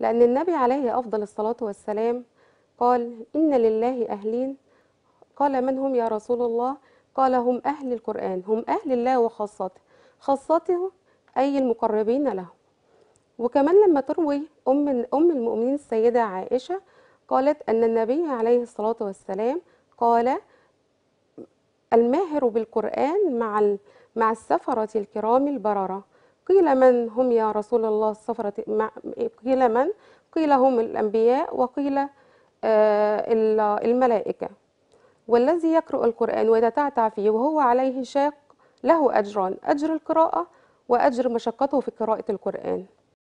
لأن النبي عليه أفضل الصلاة والسلام قال إن لله أهلين. قال من هم يا رسول الله؟ قال هم أهل القرآن هم أهل الله وخاصته خاصته أي المقربين له. وكمان لما تروي أم أم المؤمنين السيدة عائشة قالت أن النبي عليه الصلاة والسلام قال الماهر بالقرآن مع مع السفرة الكرام البررة. قيل من هم يا رسول الله السفرة مع- قيل من؟ قيل هم الأنبياء وقيل آه، ال- الملائكة. والذي يقرأ القرآن ويتتعتع فيه وهو عليه شاق له أجران أجر القراءة وأجر مشقته في قراءة القرآن.